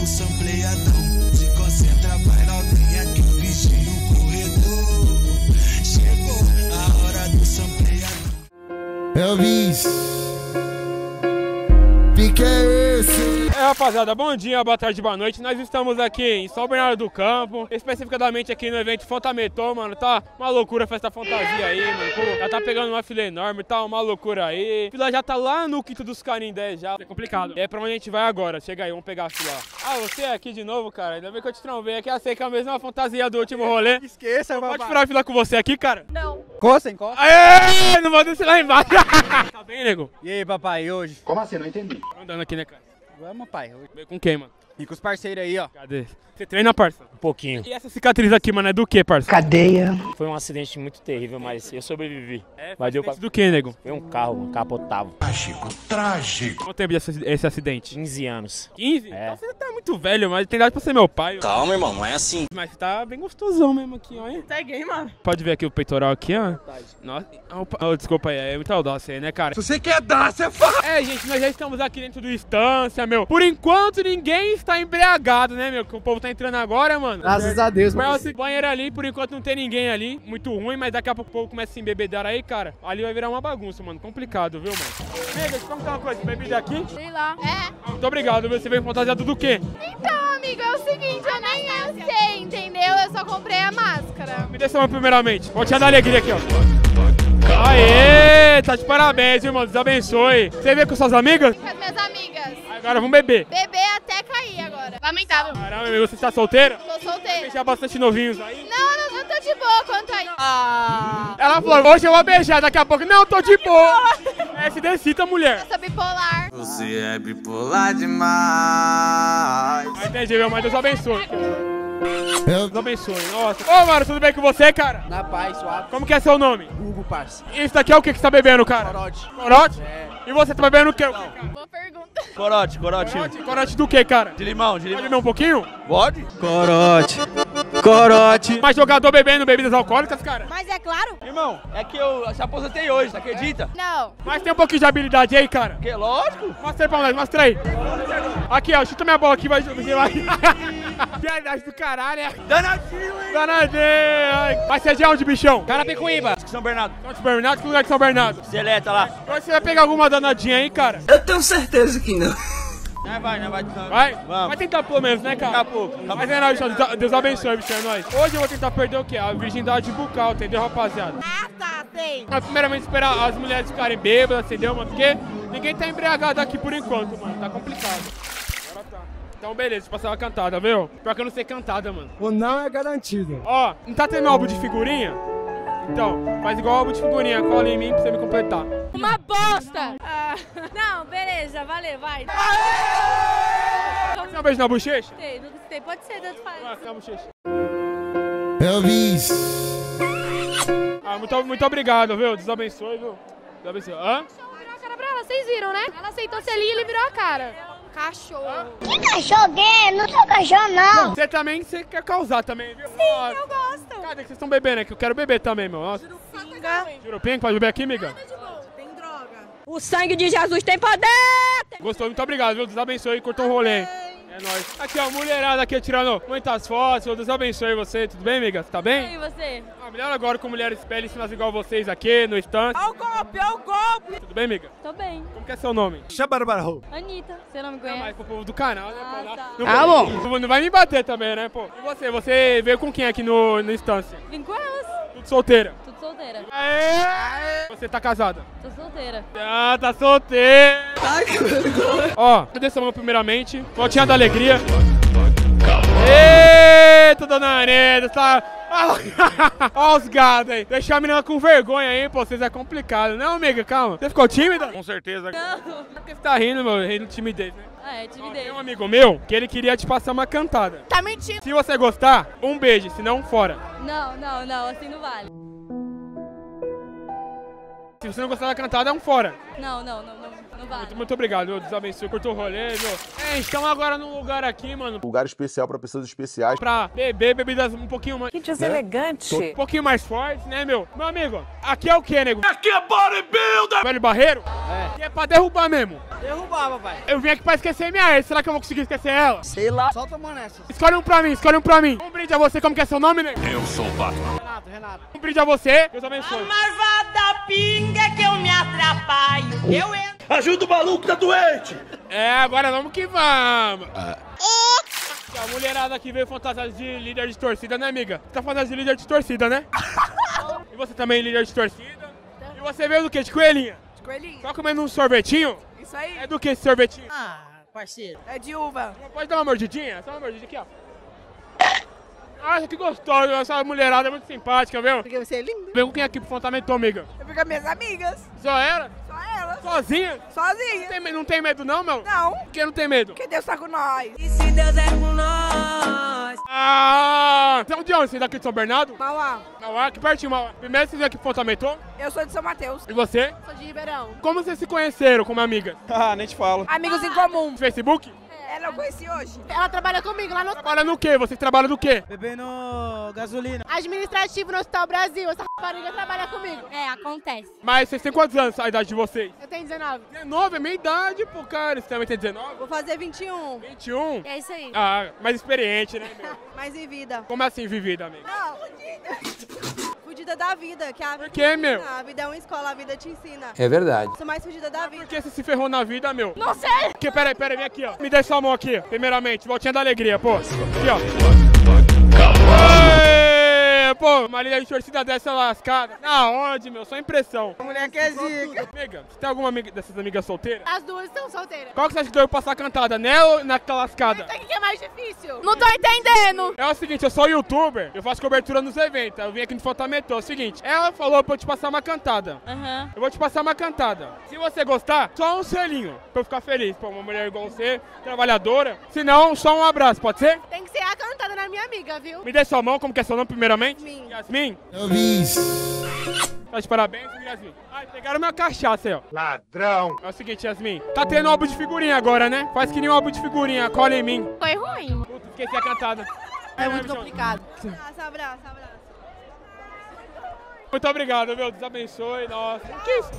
do sampleadão. Se concentra, vai novinha que eu vigio o corredor. Chegou a hora do sampleadão. Elvis. É, rapaziada, bom dia, boa tarde, boa noite. Nós estamos aqui em São Bernardo do Campo, especificadamente aqui no evento Fontametô, mano. Tá uma loucura a festa fantasia aí, mano. Pô, já tá pegando uma fila enorme, tá uma loucura aí. A fila já tá lá no quinto dos Canindé já. É complicado. É pra onde a gente vai agora. Chega aí, vamos pegar a fila. Ah, você é aqui de novo, cara? Ainda bem que eu te trombei aqui. Eu sei que é a mesma fantasia do último rolê. Esqueça, Pode furar a fila com você aqui, cara? Encosta, encosta. Aê! Não vou descer lá embaixo. tá bem, nego? E aí, papai, e hoje? Como assim? Não entendi. Andando aqui, né, cara? Vamos, pai. Com quem, mano? E com os parceiros aí, ó. Cadê? Você treina, parça? Um pouquinho. E essa cicatriz aqui, mano, é do que, parça? Cadeia. Foi um acidente muito terrível, mas eu sobrevivi. É, Mas deu pra... do que, nego? Foi um carro capotava. Trágico, trágico. Quanto tempo esse, esse acidente? 15 anos. 15? É. Então você tá muito velho, mas tem idade pra ser meu pai. Calma, irmão, não é assim. Mas tá bem gostosão mesmo aqui, ó. hein? Tá gay, mano. Pode ver aqui o peitoral aqui, ó. Nossa, opa, oh, desculpa aí, é muita audácia aí, né, cara? Se você quer dar, você fala. É, gente, nós já estamos aqui dentro do Estância, meu. Por enquanto, ninguém está embriagado, né, meu? Que o povo tá entrando agora, mano. Graças a Deus, Mas esse banheiro ali, por enquanto não tem ninguém ali. Muito ruim, mas daqui a pouco o povo começa a se embebedar aí, cara. Ali vai virar uma bagunça, mano. Complicado, viu, mano? Nega, deixa eu perguntar uma coisa. Bebida aqui? Sei lá. É. Muito obrigado, viu? Você veio fantasiado do quê? Então, amigo, é o seguinte, eu nem eu sei, entendeu? Eu só comprei a máscara. Me desça uma primeiramente. Vou te dar alegria aqui, ó. Aê! Tá de parabéns, irmão. Deus abençoe. Você veio com suas amigas? Com as minhas amigas. Agora vamos beber. Beber. Lamentável. Caramba, amigo, você está solteira? Tô solteira. Beijar bastante novinhos aí. Não, não, eu tô de boa quanto a isso. Ela falou, hoje eu vou beijar, daqui a pouco. Não, tô de boa. É, se decita, mulher. Eu sou bipolar. Você é bipolar demais. Mas entendi, meu mãe, Deus abençoe. Eu... Deus abençoe. Nossa. Ô, mano, tudo bem com você, cara? Na paz, suave. Como que é seu nome? Hugo, parça. Isso daqui é o que que você tá bebendo, cara? Corote. Corote? É. E você tá bebendo o quê? Boa pergunta. Corote, corote. Corote? Corote do quê, cara? De limão, de Pode limão. beber um pouquinho? Pode? Corote. Corote. Mas jogador bebendo bebidas alcoólicas, cara? Mas é claro? Irmão, é que eu se aposentei hoje, você acredita? Não. Mas tem um pouquinho de habilidade aí, cara. Que lógico. Mostra aí pra nós, mostra aí. Aqui, ó, chuta minha bola aqui, vai. Vai. Piedade do caralho, é. Danadinho, hein? Danadinho. ai. Mas você é de onde, bichão? Carapicuíba. São Bernardo. São de Bernardo, que lugar de São Bernardo? Seleta lá. Você vai pegar alguma danadinha aí, cara? Eu tenho certeza que não. Vai, vai, vai. Vai? Vamos. Vai tentar pelo menos, né, cara? Daqui a pouco. Mas é nóis, bichão. Deus- Deus abençoe, bichão, é nóis. Hoje eu vou tentar perder o quê? A virgindade bucal, entendeu, rapaziada? Ah, tá, tem. Mas primeiramente esperar as mulheres ficarem bêbadas, entendeu, mano? Porque ninguém tá embriagado aqui por enquanto, mano. Tá complicado. Então beleza, passar uma cantada, viu? Pior que eu não sei cantada, mano. O não é garantido. Ó, não tá tendo álbum de figurinha? Então, faz igual álbum de figurinha, cola em mim pra você me completar. Uma bosta. Ah, não, beleza, valeu, vai. Pode dar um beijo na bochecha? Sei, não sei, pode ser, tanto faz. Vai, na bochecha. Elvis. Ah, muito, muito obrigado, viu? Deus abençoe, viu? Deus abençoe. Hã? Virou a cara pra ela, vocês viram, né? Ela aceitou ser ali e ele virou a cara. Cachorro. Que cachorro gay? Não sou cachorro, não. Você também, você quer causar também, viu? Sim, Eu gosto. Cadê que vocês estão bebendo aqui? Eu quero beber também, meu. Nossa. Jurupinga, pode beber aqui, amiga? O sangue de Jesus tem poder! Gostou? Muito obrigado, viu? Deus abençoe, curtou o rolê. É nóis. Aqui, ó, mulherada aqui tirando muitas fotos. Deus abençoe você. Tudo bem, amiga? Você tá E bem? você? Ah, melhor agora com mulheres belíssimas igual vocês aqui no stand. Ó o golpe, ó o golpe! Tudo bem, amiga? Tô bem. Como que é seu nome? Chabarbarro. Anitta, você não me É mais conhece? pro povo do canal, né? Ah, pô? Lá- tá. Não, Ah, bom. Não, não vai me bater também, né, pô? E você? Você veio com quem aqui no, no instância? Vim com elas. Tudo solteira? Tudo solteira. Aê! Você tá casada? Tô solteira. Ah, tá solteiro! Ai, que vergonha! Ó, cadê essa mão primeiramente? Voltinha da alegria. Eita, dona Areda, tá... Ó os gados aí. Deixar a menina com vergonha aí, pô, vocês é complicado. Não, amiga, calma. Você ficou tímida? Com certeza. Não. Por que você tá rindo, meu? Rindo de timidez, né? Ah, é, timidez. Tem um amigo meu que ele queria te passar uma cantada. Tá mentindo. Se você gostar, um beijo, senão fora. Não, não, não, assim não vale. Se você não gostar da cantada, é um fora. Não, não, não, não. Vale. Muito, muito obrigado, meu. Deus abençoe. Curtou o rolê, meu. É, estamos agora num lugar aqui, mano. Lugar especial pra pessoas especiais. Pra beber bebidas um pouquinho mais. Que Né? deselegante. Um pouquinho mais fortes, né, meu? Meu amigo, aqui é o que, nego? Aqui é bodybuilder! Velho Barreiro? É. Aqui é pra derrubar mesmo. Derrubar, papai. Eu vim aqui pra esquecer minha ex. Será que eu vou conseguir esquecer ela? Sei lá. Solta a mão nessa. Escolhe um pra mim, escolhe um pra mim. Um brinde a você, como que é seu nome, nego? Eu sou o Batman. Renato, Renato. Um brinde a você. Deus abençoe. Marvada pinga que eu me atrapalho. Eu entro. Ajuda o maluco, tá doente. É, agora vamos que vamos. A mulherada aqui veio fantasiada de líder de torcida, né, amiga? Você tá fantasiada de líder de torcida, né? e você também líder de torcida? E você veio do quê? De coelhinha? Coelhinho. Só comendo um sorvetinho? Isso aí. É do que esse sorvetinho? Ah, parceiro. É de uva. Pode dar uma mordidinha? Só uma mordidinha aqui, ó. Nossa, que gostoso. Essa mulherada é muito simpática, viu? Porque você é lindo. Vem com quem aqui pro fundamento, amiga? Eu fico com minhas amigas. Só era? Elas. Sozinha? Não Sozinha. tem, não tem medo não, meu? Não. Por que não tem medo? Porque Deus tá com nós. E se Deus é com nós? Ah! Você é de onde? Você é daqui de São Bernardo? Mauá. Mauá, aqui pertinho, Mauá. Primeiro você veio aqui pro fundamento? Eu sou de São Mateus. E você? Sou de Ribeirão. Como vocês se conheceram como amiga? Ah, nem te falo. Amigos em comum. Facebook? Ela eu conheci hoje. Ela trabalha comigo lá no Trabalha no quê? Vocês trabalham do quê? Bebendo gasolina. administrativo no Hospital Brasil. Essa rapariga trabalha comigo. É, acontece. Mas vocês têm quantos anos a idade de vocês? Eu tenho 19. 19, é minha idade, pô, cara. Você também tem 19? Vou fazer 21. 21? É isso aí. Ah, mais experiente, né? Mais em vida. Como assim, vivida, amigo? Não, Fudida da vida, que a vida. Por quê, meu? A vida é uma escola, a vida te ensina. É verdade. Sou mais fudida da Por vida. que você se ferrou na vida, meu? Não sei! Porque, peraí, peraí, vem aqui, ó. Me dê sua mão aqui, ó. primeiramente. Voltinha da alegria, pô. Aqui, ó. Pô, uma linha de torcida dessa lascada. Na onde, meu? Só impressão. A mulher que é zica. Amiga, você tem alguma amiga dessas amigas solteiras? As duas estão solteiras. Qual que você acha que deu passar cantada? Nela ou naquela lascada? Sabe o que é mais difícil? Não tô entendendo. É o seguinte, eu sou youtuber, eu faço cobertura nos eventos. Eu vim aqui no Fotamento. É o seguinte, ela falou pra eu te passar uma cantada. Aham. Eu vou te passar uma cantada. Se você gostar, só um selinho, pra eu ficar feliz. Pô, uma mulher igual você, trabalhadora. Se não, só um abraço, pode ser? Tem que ser a cantada da minha amiga, viu? Me dê sua mão, como que é seu nome primeiramente? Yasmin. Yasmin? Elvis. Tá de parabéns, Yasmin. Ai, pegaram minha cachaça aí, ó. Ladrão. É o seguinte, Yasmin. Tá tendo álbum de figurinha agora, né? Faz que nem um álbum de figurinha, cola em mim. Foi ruim. Puta, esqueci a cantada. É muito complicado. Abraço, abraço, abraço. Muito obrigado, meu. Deus abençoe. Nossa. Que isso?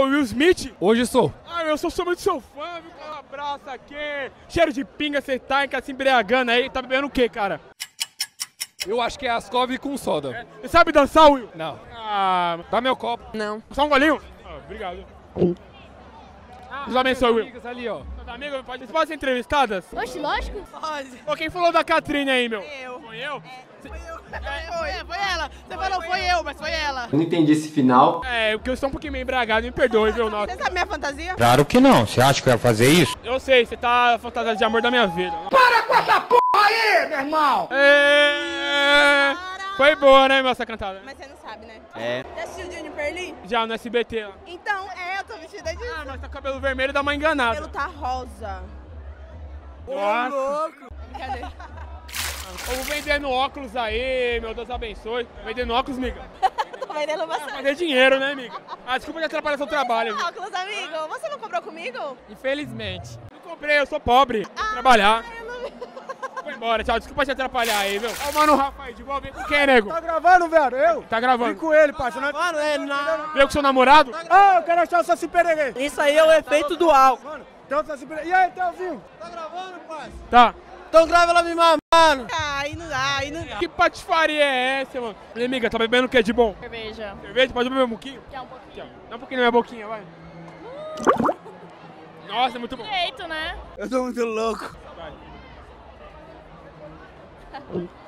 O Will Smith? Hoje sou. Ah, eu sou, sou muito seu fã, viu? Um abraço aqui. Cheiro de pinga, você tá em se embriagando aí. Tá bebendo o quê, cara? Eu acho que é Ascov com soda. Você sabe dançar, Will? Não. Ah, Dá meu copo. Não. só um golinho? Ah, obrigado. Deus abençoe, Will. Amigas ali, ó. Meus amigos, pode, pode ser entrevistadas? Oxe, lógico. Ô, quem falou da Catrine aí, meu? Eu. Foi eu? Foi, foi ela. Você falou foi eu, mas foi ela. Eu não entendi esse final. É, porque eu estou um pouquinho meio embragado, me perdoe, viu, nossa. Você sabe minha fantasia? Claro que não. Você acha que eu ia fazer isso? Eu sei, você tá fantasiado de amor da minha vida. Para com essa porra aí, meu irmão! É... Foi boa, né, essa cantada? Mas você não sabe, né? É. Já assistiu Junior Perli? Já no SBT lá. Então, é, eu tô vestida disso. Ah, mas tá cabelo vermelho dá uma O enganada. cabelo tá rosa. Nossa. louco. Brincadeira. Eu vou vendendo óculos aí, meu Deus abençoe. Vendendo óculos, miga. Vendendo bastante. Fazer dinheiro, né, amiga? Ah, desculpa de atrapalhar seu trabalho. Óculos, amigo. Você não comprou comigo? Infelizmente. Não comprei, eu sou pobre. Vou trabalhar. Foi embora, tchau. Desculpa te atrapalhar aí, viu? Ó, mano, o Rafael, de boa, vem com quem, nego? Tá gravando, velho? Eu? Tá gravando. Vem com ele, parceiro. Não é... Mano, ele não. Veio com seu namorado? Ah, eu quero achar o Saci Pereira. Isso aí é o efeito do álcool. Mano, tem o Saci Pereira. E aí, Telzinho? Tá gravando, parceiro? Tá. Então grava ela me mamando. Aí não dá, aí não dá. Que patifaria é essa, mano? Minha amiga, tá bebendo o que de bom? Cerveja. Cerveja? Pode beber um pouquinho? Quer um pouquinho? Dá um pouquinho na minha boquinha, vai. Nossa, é muito bom. Direito, né? Eu tô muito louco.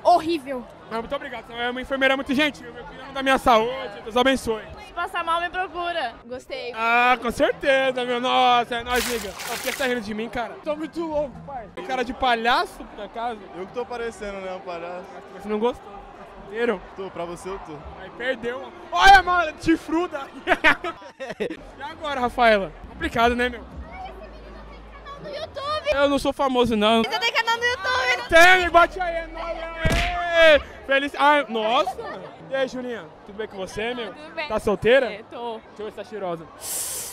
Horrível. Não, muito obrigado. Você é uma enfermeira muito gentil, meu cuidando da minha saúde. Deus abençoe. Se passar mal, me procura. Gostei. Ah, com certeza, meu. Nossa, é nóis, Por que você tá rindo de mim, cara? Tô muito louco, pai. Cara de palhaço, por acaso? Eu que tô parecendo, né, um palhaço. Você não gostou. Entenderam? Tô, pra você eu tô. Aí perdeu. Olha, mano, chifruda. e agora, Rafaela? Complicado, né, meu? Canal no YouTube. Eu não sou famoso, não. Você tem canal no YouTube. Tem, bate aí, é nóis, é. Feliz. Ah, nossa. E aí, Julinha? Tudo bem com você, meu? Tudo bem. Tá solteira? É, tô. Deixa eu ver se tá cheirosa.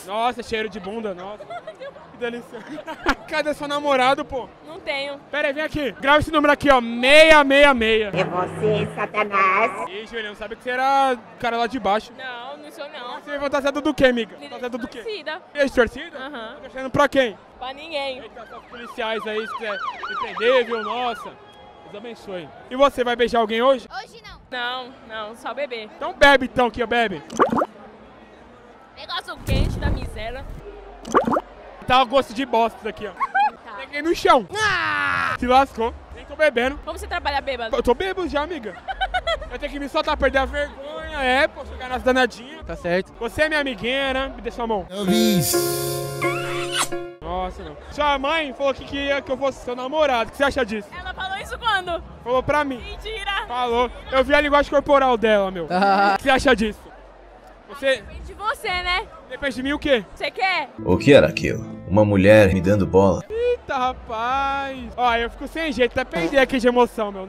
Nossa, cheiro de bunda, nossa. Que delícia. Cadê seu namorado, pô? Não tenho. Pera aí, vem aqui. Grava esse número aqui, ó. 666. É você, Satanás. Ih, Juliana, sabe que você era o cara lá de baixo. Não, não sou não. Você é fantasiado do quê, amiga? Fantasiado do quê? Torcida. Esse torcida? Aham. Tá torcendo pra quem? Pra ninguém. Eita, policiais aí, se quiser me prender, viu? Nossa. Deus abençoe. E você vai beijar alguém hoje? Hoje não. Não, não, só beber. Então bebe então aqui, ó, bebe. Negócio quente da miséria. Tá o gosto de bosta isso aqui, ó. Peguei no chão. Se lascou. Nem tô bebendo. Como você trabalha bêbado? Eu tô bêbado já, amiga. Eu tenho que me soltar, perder a vergonha. É, pô, chegar nas danadinhas. Tá certo. Você é minha amiguinha, né? Me deixa a mão. Elvis. Nossa, não. Sua mãe falou que queria que eu fosse seu namorado. O que você acha disso? Ela falou isso quando? Falou pra mim. Mentira. Falou. Eu vi a linguagem corporal dela, meu. O que você acha disso? Você. Depende de você, né? Depende de mim o quê? Você quer? O que era aquilo? Uma mulher me dando bola? Eita, rapaz. Ó, eu fico sem jeito, até perder aqui de emoção, meu.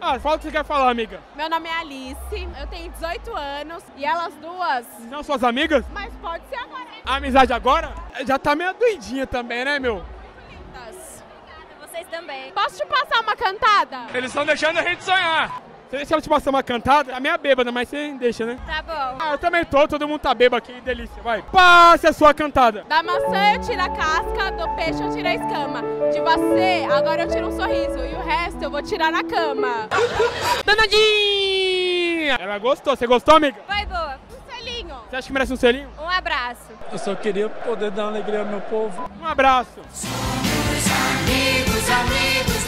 Ah, fala o que você quer falar, amiga. Meu nome é Alice, eu tenho 18 anos e elas duas. Não suas amigas? Mas pode ser agora. hein? A amizade agora? Já tá meio doidinha também, né, meu? Lindas. Vocês também. Posso te passar uma cantada? Eles estão deixando a gente sonhar. Você deixa eu te passar uma cantada? Tá meio bêbada, mas você deixa, né? Tá bom. Ah, eu também tô, todo mundo tá bêbado aqui, delícia, vai. Passe a sua cantada. Da maçã eu tiro a casca, do peixe eu tiro a escama. De você, agora eu tiro um sorriso e o resto eu vou tirar na cama. Danadinha! Ela gostou, você gostou, amiga? Foi boa. Um selinho. Você acha que merece um selinho? Um abraço. Eu só queria poder dar alegria ao meu povo. Um abraço. Amigos, amigos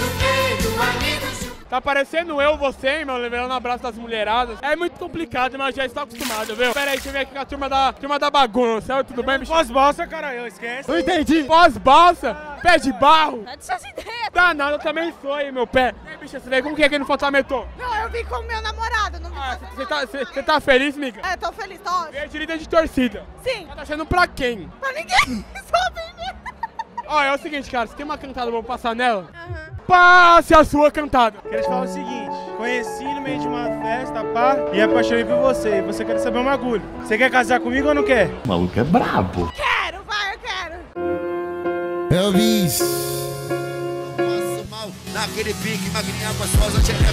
Tá parecendo eu, você, hein, meu, levando um abraço das mulheradas. É muito complicado, mas já estou acostumado, viu? Pera aí, deixa eu ver aqui com a turma da, turma da bagunça. Tudo bem, bicho? Pós-balsa, cara, eu esquece. Não entendi. Pós-balsa, pé de barro. Tá de suas ideias. Dá nada, eu também sou aí, meu pé. E aí, bicho, esse daí como que é que não faltamentou? Não, eu vim com o meu namorado, não vim Ah, fazer você tá, você- você tá feliz, miga? É, tô feliz, tô ótimo. Veio de líder de torcida. Sim, Tá torcendo pra quem? pra ninguém, só vim mesmo. Ó, é o seguinte, cara, você tem uma cantada, vamos passar nela? Passe a sua cantada. Queria te falar o seguinte: conheci no meio de uma festa, pá, e apaixonei por você. E você quer saber um bagulho. Você quer casar comigo ou não quer? O maluco é brabo. Quero, vai, eu quero. Elvis. Passo mal naquele pique, magrinha gostosa, xereca,